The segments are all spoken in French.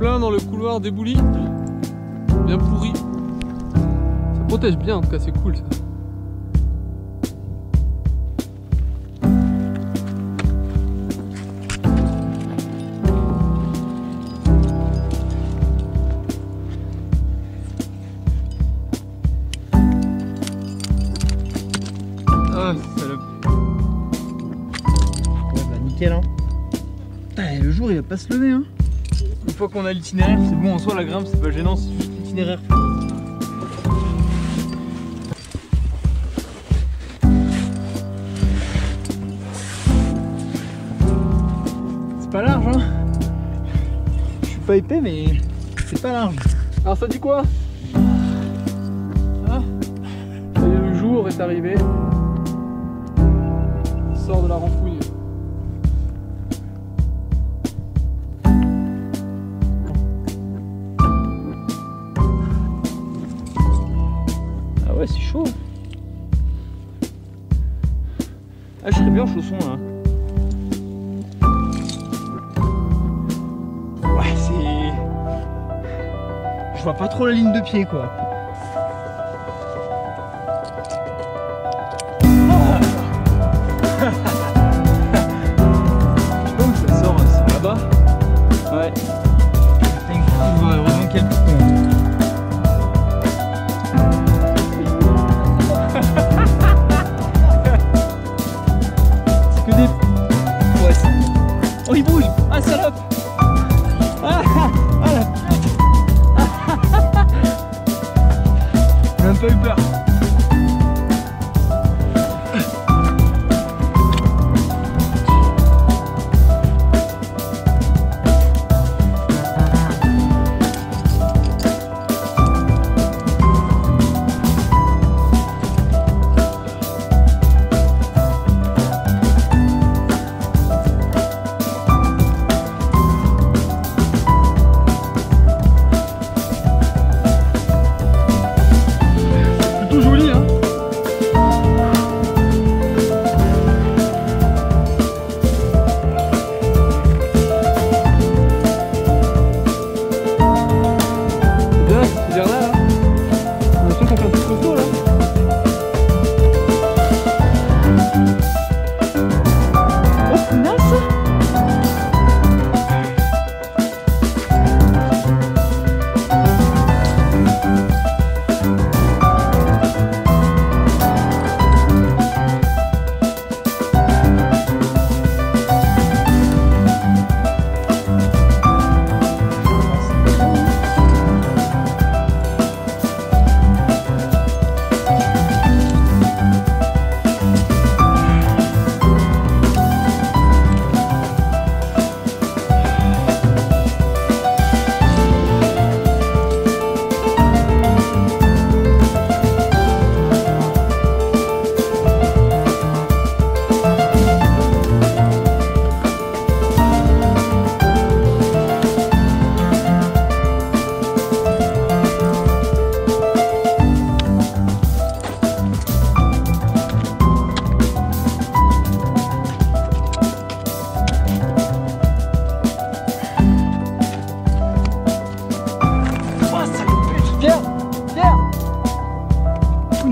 plein dans le couloir débouli. Bien pourri. Ça protège bien en tout cas, c'est cool ça. Ah, salope. Ouais, bah nickel hein. Putain, le jour il va pas se lever hein. Une fois qu'on a l'itinéraire, c'est bon en soi la grimpe c'est pas gênant, c'est juste l'itinéraire. C'est pas large hein. Je suis pas épais mais c'est pas large. Alors ça dit quoi? Ah le jour est arrivé. Ouais c'est chaud. Ah je serais bien en chaussons là. Ouais c'est. Je vois pas trop la ligne de pied quoi.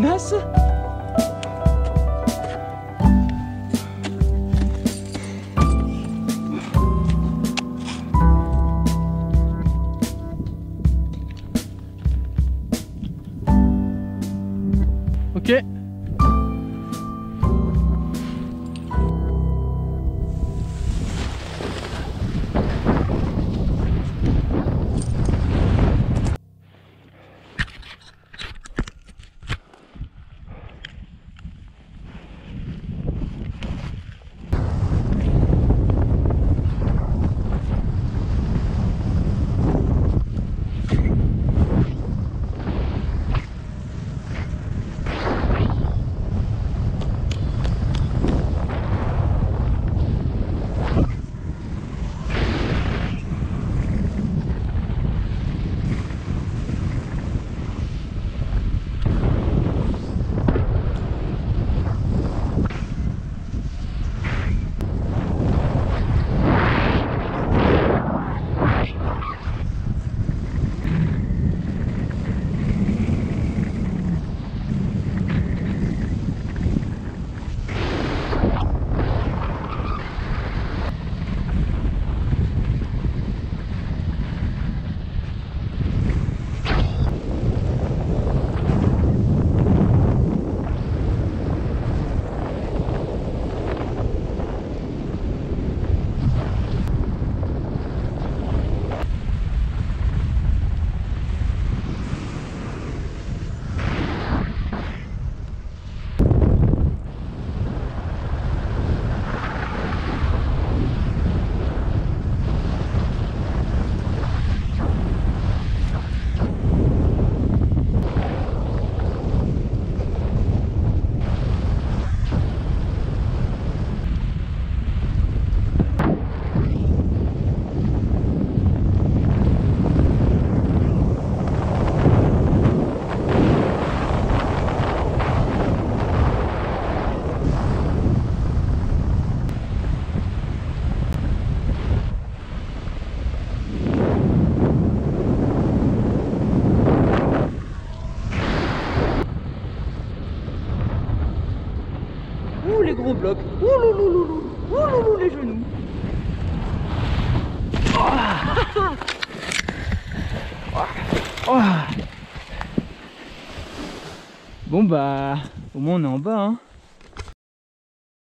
place. Ok, bah, au moins on est en bas. Hein.